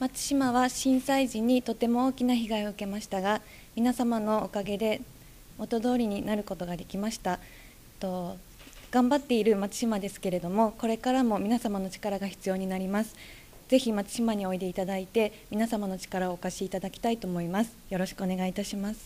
松島は震災時にとても大きな被害を受けましたが皆様のおかげで元通りになることができました。と頑張っている松島ですけれどもこれからも皆様の力が必要になります。ぜひ松島においでいただいて皆様の力をお貸しいただきたいと思います。よろしくお願いいたします。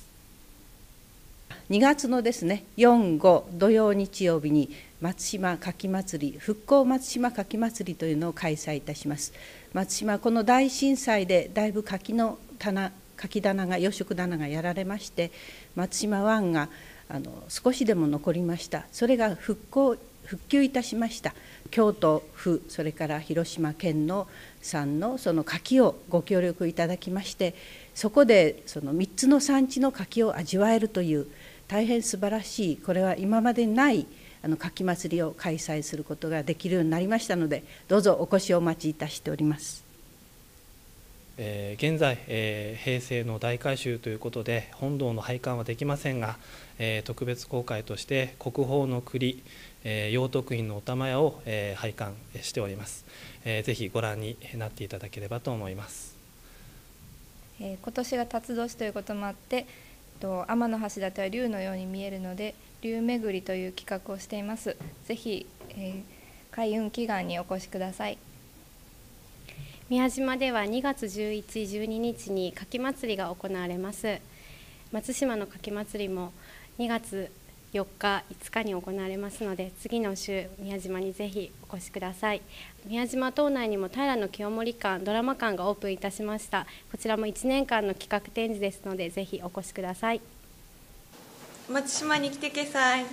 2月のですね4、5土曜日曜日に松島かき祭り復興松島かき祭りというのを開催いたします。松島この大震災でだいぶ柿の棚柿棚が養殖棚がやられまして松島湾があの少しでも残りました。それが復興復旧いたしました。京都府それから広島県の産のその柿をご協力いただきましてそこでその3つの産地の柿を味わえるという大変素晴らしいこれは今までないあの柿祭りを開催することができるようになりましたのでどうぞお越しをお待ちいたしております。えー、現在、えー、平成の大改修ということで本堂の拝観はできませんが、えー、特別公開として国宝の栗、えー、養徳院のお玉屋を、えー、拝観しております、えー、ぜひご覧になっていただければと思います、えー、今年が辰年ということもあってと天橋立は竜のように見えるので竜巡りという企画をしています。ぜひ、えー、開運祈願にお越しください。宮島では2月11、12日に柿祭りが行われます。松島の牡蠣祭りも2月4日、5日に行われますので次の週宮島にぜひお越しください。宮島島内にも平清盛館ドラマ館がオープンいたしましたこちらも1年間の企画展示ですのでぜひお越しください松島に来てけさい